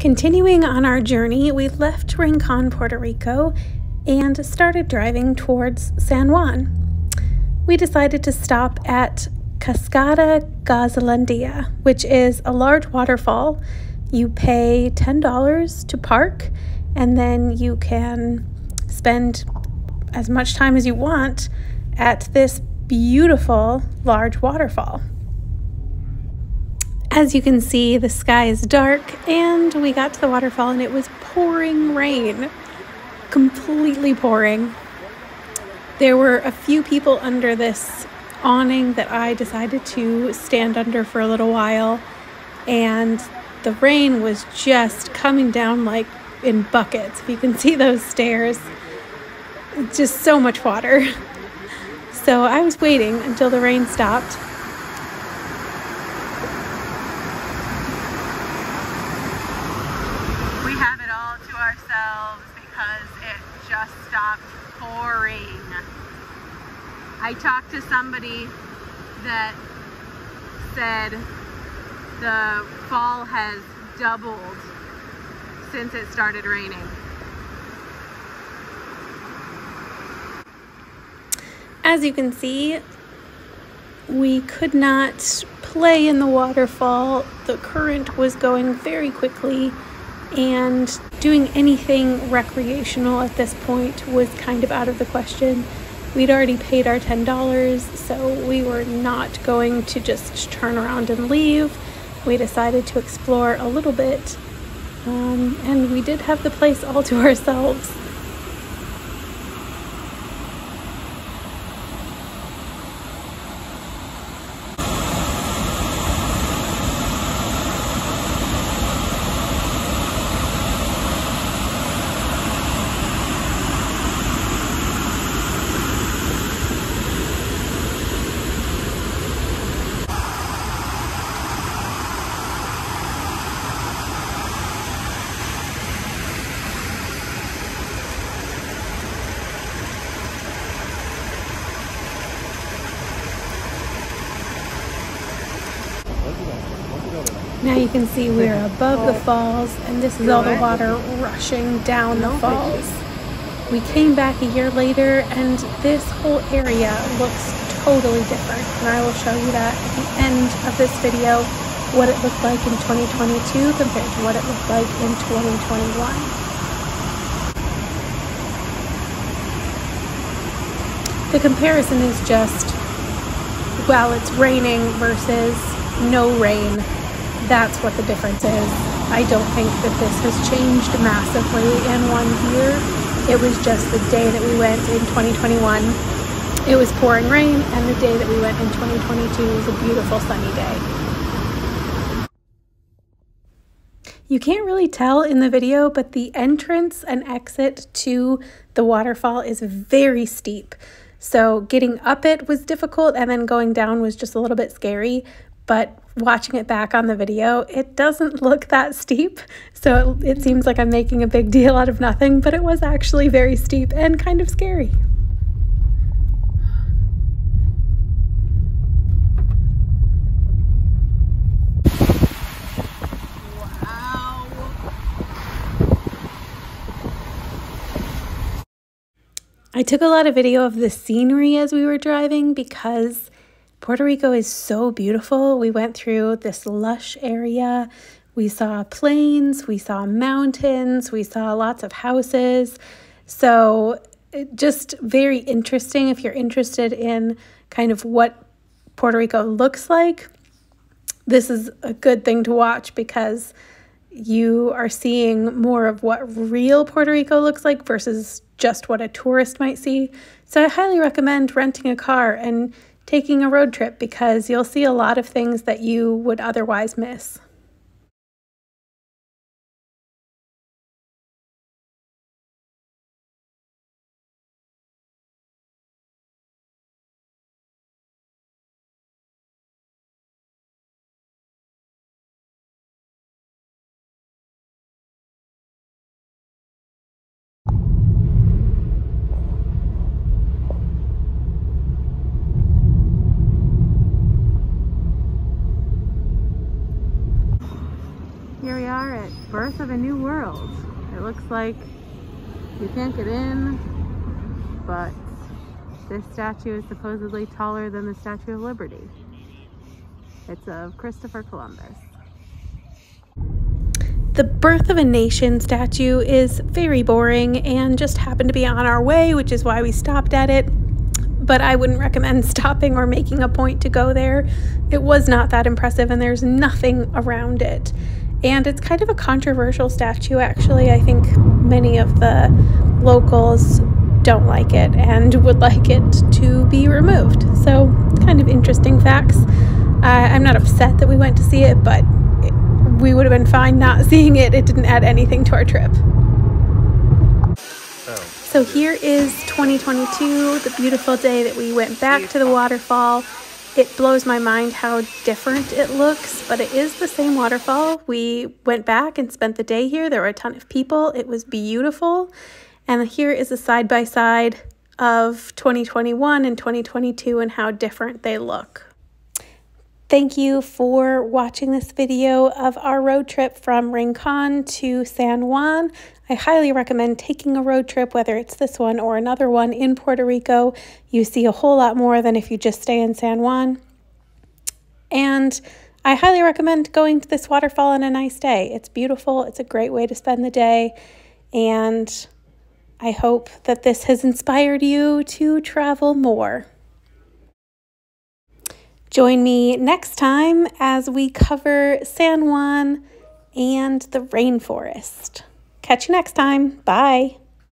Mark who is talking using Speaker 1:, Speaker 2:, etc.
Speaker 1: Continuing on our journey, we left Rincon, Puerto Rico, and started driving towards San Juan. We decided to stop at Cascada Gozalandia, which is a large waterfall. You pay $10 to park, and then you can spend as much time as you want at this beautiful large waterfall. As you can see, the sky is dark, and we got to the waterfall and it was pouring rain. Completely pouring. There were a few people under this awning that I decided to stand under for a little while, and the rain was just coming down like in buckets. If you can see those stairs, just so much water. So I was waiting until the rain stopped
Speaker 2: I talked to somebody that said the fall has doubled since it started raining.
Speaker 1: As you can see, we could not play in the waterfall. The current was going very quickly, and doing anything recreational at this point was kind of out of the question. We'd already paid our $10, so we were not going to just turn around and leave. We decided to explore a little bit, um, and we did have the place all to ourselves. Now you can see we're above the falls and this is all the water rushing down the falls. We came back a year later and this whole area looks totally different and I will show you that at the end of this video what it looked like in 2022 compared to what it looked like in 2021. The comparison is just, well, it's raining versus no rain that's what the difference is. I don't think that this has changed massively in one year. It was just the day that we went in 2021. It was pouring rain, and the day that we went in 2022 was a beautiful sunny day. You can't really tell in the video, but the entrance and exit to the waterfall is very steep. So getting up it was difficult, and then going down was just a little bit scary. But watching it back on the video, it doesn't look that steep. So it, it seems like I'm making a big deal out of nothing, but it was actually very steep and kind of scary. I took a lot of video of the scenery as we were driving because Puerto Rico is so beautiful. We went through this lush area. We saw plains, we saw mountains, we saw lots of houses. So, just very interesting if you're interested in kind of what Puerto Rico looks like. This is a good thing to watch because you are seeing more of what real Puerto Rico looks like versus just what a tourist might see. So I highly recommend renting a car and taking a road trip because you'll see a lot of things that you would otherwise miss.
Speaker 2: Birth of a New World. It looks like you can't get in, but this statue is supposedly taller than the Statue of Liberty. It's of Christopher Columbus.
Speaker 1: The Birth of a Nation statue is very boring and just happened to be on our way, which is why we stopped at it. But I wouldn't recommend stopping or making a point to go there. It was not that impressive, and there's nothing around it. And it's kind of a controversial statue, actually. I think many of the locals don't like it and would like it to be removed. So, kind of interesting facts. Uh, I'm not upset that we went to see it, but it, we would have been fine not seeing it. It didn't add anything to our trip. So here is 2022, the beautiful day that we went back to the waterfall. It blows my mind how different it looks, but it is the same waterfall. We went back and spent the day here. There were a ton of people. It was beautiful. And here is a side by side of 2021 and 2022 and how different they look. Thank you for watching this video of our road trip from Rincon to San Juan. I highly recommend taking a road trip, whether it's this one or another one in Puerto Rico. You see a whole lot more than if you just stay in San Juan. And I highly recommend going to this waterfall on a nice day. It's beautiful, it's a great way to spend the day, and I hope that this has inspired you to travel more. Join me next time as we cover San Juan and the rainforest. Catch you next time. Bye.